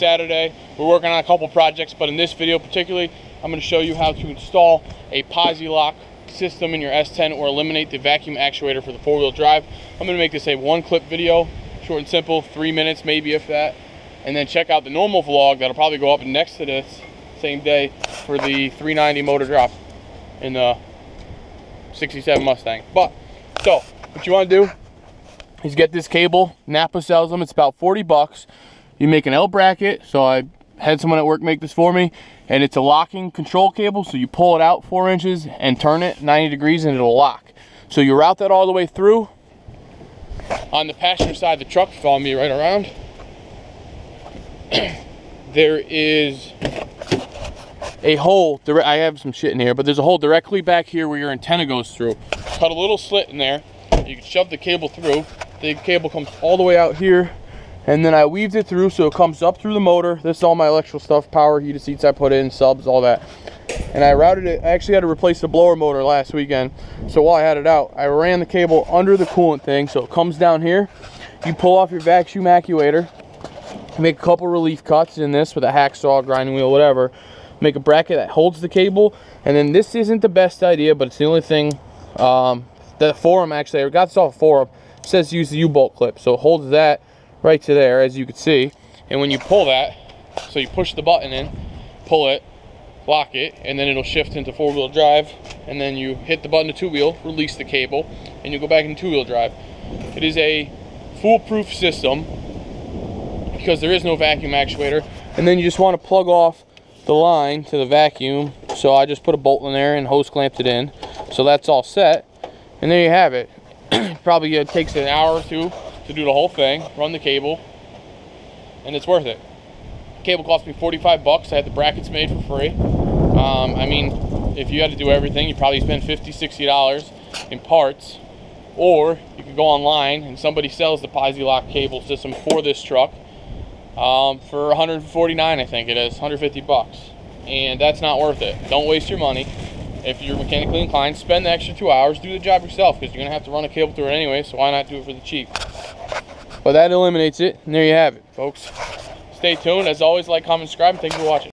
we're working on a couple projects, but in this video particularly, I'm going to show you how to install a Posi-Lock system in your S10 or eliminate the vacuum actuator for the four-wheel drive. I'm going to make this a one-clip video, short and simple, three minutes maybe if that, and then check out the normal vlog that'll probably go up next to this same day for the 390 motor drop in the 67 Mustang. But, so, what you want to do is get this cable. Napa sells them. It's about 40 bucks. You make an L bracket. So I had someone at work make this for me. And it's a locking control cable. So you pull it out four inches and turn it 90 degrees and it'll lock. So you route that all the way through. On the passenger side of the truck, follow me right around. there is a hole, I have some shit in here, but there's a hole directly back here where your antenna goes through. Cut a little slit in there. You can shove the cable through. The cable comes all the way out here. And then I weaved it through so it comes up through the motor. This is all my electrical stuff, power, heated seats I put in, subs, all that. And I routed it, I actually had to replace the blower motor last weekend. So while I had it out, I ran the cable under the coolant thing so it comes down here. You pull off your vacuum actuator, make a couple relief cuts in this with a hacksaw, grinding wheel, whatever make a bracket that holds the cable. And then this isn't the best idea, but it's the only thing. Um, the forum actually, I got this off forum, says use the U-bolt clip. So it holds that right to there, as you can see. And when you pull that, so you push the button in, pull it, lock it, and then it'll shift into four-wheel drive. And then you hit the button to two-wheel, release the cable, and you go back into two-wheel drive. It is a foolproof system because there is no vacuum actuator. And then you just want to plug off the line to the vacuum. So I just put a bolt in there and hose clamped it in. So that's all set. And there you have it. Probably it takes an hour or two to do the whole thing, run the cable, and it's worth it. cable cost me 45 bucks. I had the brackets made for free. Um, I mean, if you had to do everything, you probably spend 50 $60 in parts. Or you could go online and somebody sells the Posi-Lock cable system for this truck um, for 149 I think it is 150 bucks and that's not worth it don't waste your money if you're mechanically inclined spend the extra two hours do the job yourself because you're gonna have to run a cable through it anyway so why not do it for the cheap? But that eliminates it and there you have it folks. Stay tuned. As always like comment subscribe and thank you for watching